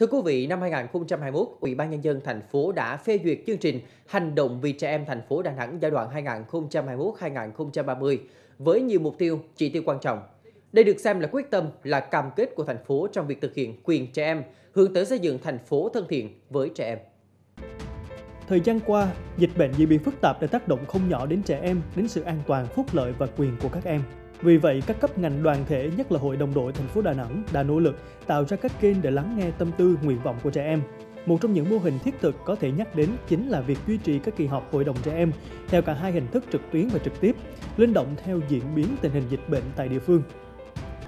Thưa quý vị, năm 2021, Ủy ban nhân dân thành phố đã phê duyệt chương trình Hành động vì trẻ em thành phố Đà Nẵng giai đoạn 2021-2030 với nhiều mục tiêu, chỉ tiêu quan trọng. Đây được xem là quyết tâm, là cam kết của thành phố trong việc thực hiện quyền trẻ em, hướng tới xây dựng thành phố thân thiện với trẻ em. Thời gian qua, dịch bệnh diễn biến phức tạp đã tác động không nhỏ đến trẻ em, đến sự an toàn, phúc lợi và quyền của các em. Vì vậy, các cấp ngành đoàn thể, nhất là Hội đồng đội thành phố Đà Nẵng đã nỗ lực tạo ra các kênh để lắng nghe tâm tư, nguyện vọng của trẻ em. Một trong những mô hình thiết thực có thể nhắc đến chính là việc duy trì các kỳ họp Hội đồng trẻ em theo cả hai hình thức trực tuyến và trực tiếp, linh động theo diễn biến tình hình dịch bệnh tại địa phương.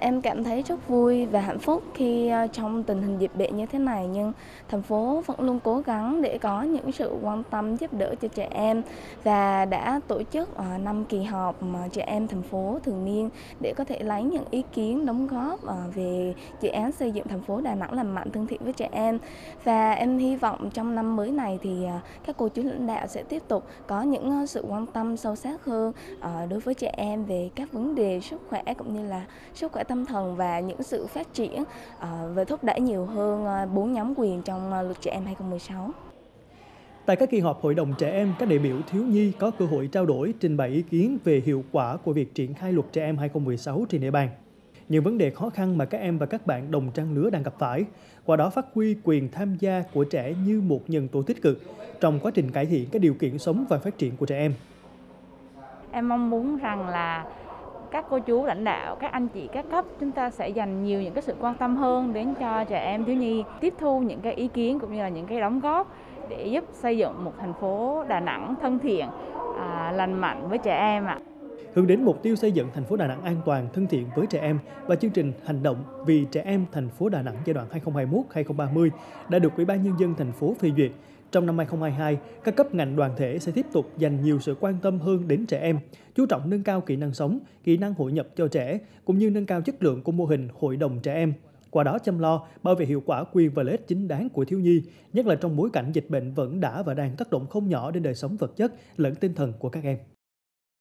Em cảm thấy rất vui và hạnh phúc khi ờ, trong tình hình dịch bệnh như thế này, nhưng thành phố vẫn luôn cố gắng để có những sự quan tâm giúp đỡ cho trẻ em và đã tổ chức ờ, 5 kỳ họp mà trẻ em thành phố thường niên để có thể lấy những ý kiến đóng góp ờ, về dự án xây dựng thành phố Đà Nẵng làm mạnh, thân thiện với trẻ em. Và em hy vọng trong năm mới này thì các cô chú lãnh đạo sẽ tiếp tục có những sự quan tâm sâu sát hơn đối với trẻ em về các vấn đề sức khỏe cũng như là sức khỏe tâm thần và những sự phát triển ờ, về thúc đẩy nhiều hơn ờ, bốn nhóm quyền trong ờ, luật trẻ em 2016. Tại các kỳ họp Hội đồng Trẻ Em, các đại biểu thiếu nhi có cơ hội trao đổi, trình bày ý kiến về hiệu quả của việc triển khai luật trẻ em 2016 trên địa bàn. Những vấn đề khó khăn mà các em và các bạn đồng trang lứa đang gặp phải, qua đó phát huy quyền tham gia của trẻ như một nhân tố tích cực trong quá trình cải thiện các điều kiện sống và phát triển của trẻ em. Em mong muốn rằng là các cô chú lãnh đạo, các anh chị các cấp chúng ta sẽ dành nhiều những cái sự quan tâm hơn đến cho trẻ em thiếu nhi, tiếp thu những cái ý kiến cũng như là những cái đóng góp để giúp xây dựng một thành phố Đà Nẵng thân thiện, à, lành mạnh với trẻ em ạ. Hướng đến mục tiêu xây dựng thành phố Đà Nẵng an toàn, thân thiện với trẻ em và chương trình hành động vì trẻ em thành phố Đà Nẵng giai đoạn 2021-2030 đã được Ủy ban nhân dân thành phố phê duyệt trong năm 2022, các cấp ngành đoàn thể sẽ tiếp tục dành nhiều sự quan tâm hơn đến trẻ em, chú trọng nâng cao kỹ năng sống, kỹ năng hội nhập cho trẻ, cũng như nâng cao chất lượng của mô hình hội đồng trẻ em. Qua đó chăm lo, bảo vệ hiệu quả quyền và lợi ích chính đáng của thiếu nhi, nhất là trong bối cảnh dịch bệnh vẫn đã và đang tác động không nhỏ đến đời sống vật chất lẫn tinh thần của các em.